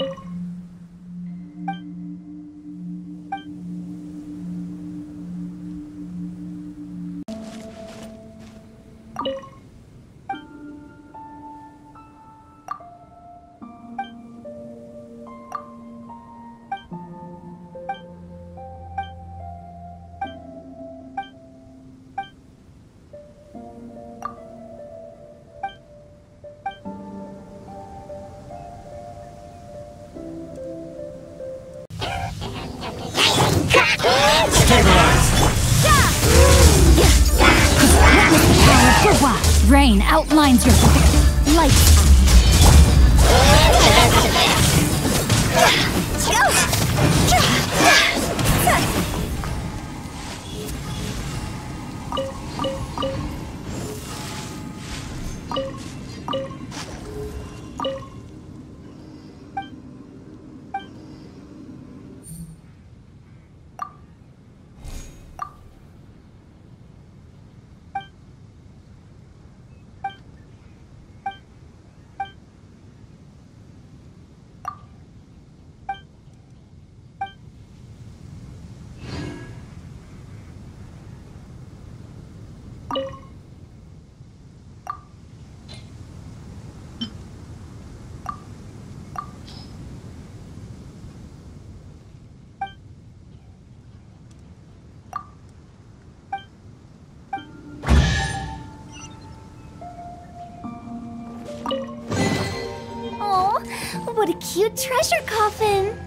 you Rain outlines your light. Oh, what a cute treasure coffin!